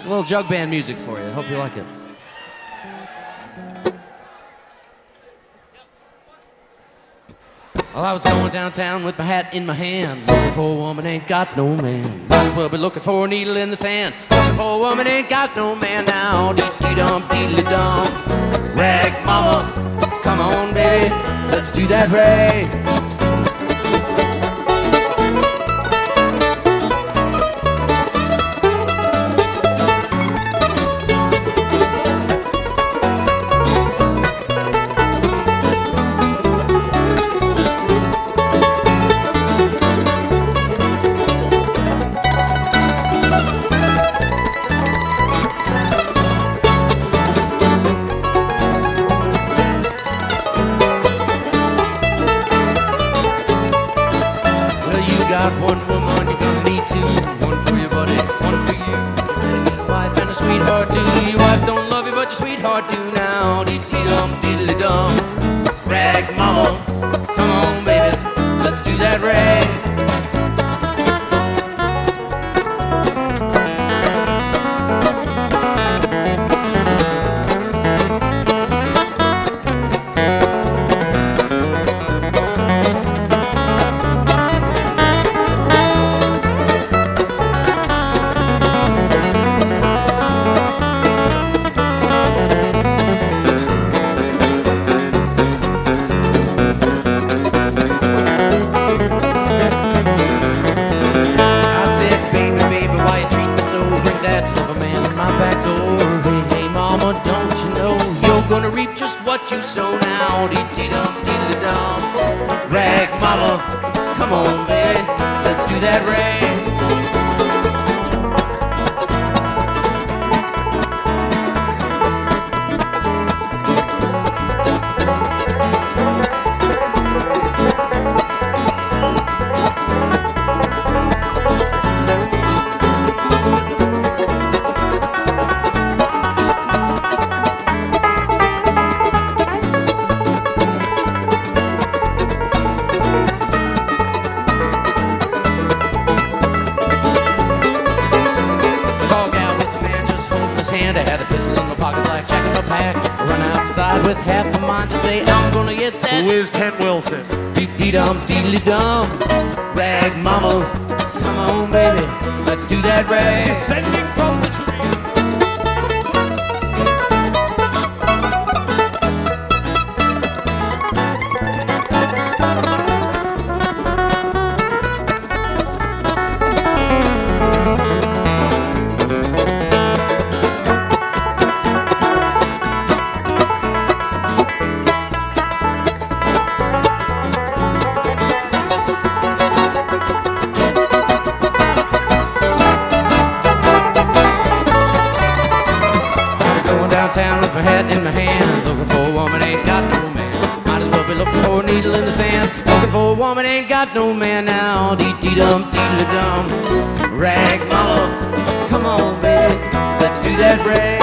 It's a little jug band music for you. I hope you like it. Well, I was going downtown with my hat in my hand, looking for a woman ain't got no man. Might as well be looking for a needle in the sand, looking for a woman ain't got no man now. Dee dee dum, dee dum, rag mama, come on baby, let's do that rag. Got one woman, you're gonna need two. One for your buddy, one for you. You need a wife and a sweetheart too. Your wife don't love you, but your sweetheart do now. Dee dee dum, diddly dum. Reap you so now? Dee dee dum, dee dum. Rag mama, come on, baby, let's do that rag. My pack. Run outside with half a mind to say I'm gonna get that. Who is Ken Wilson? Dee dee dum, dee dum. Rag mama, come on, baby, let's do that rag. Descending from the tree. Downtown with my hat in my hand, looking for a woman ain't got no man. Might as well be looking for a needle in the sand, looking for a woman ain't got no man now. Dee dee dum, dee dum, rag mama, come on, baby, let's do that rag.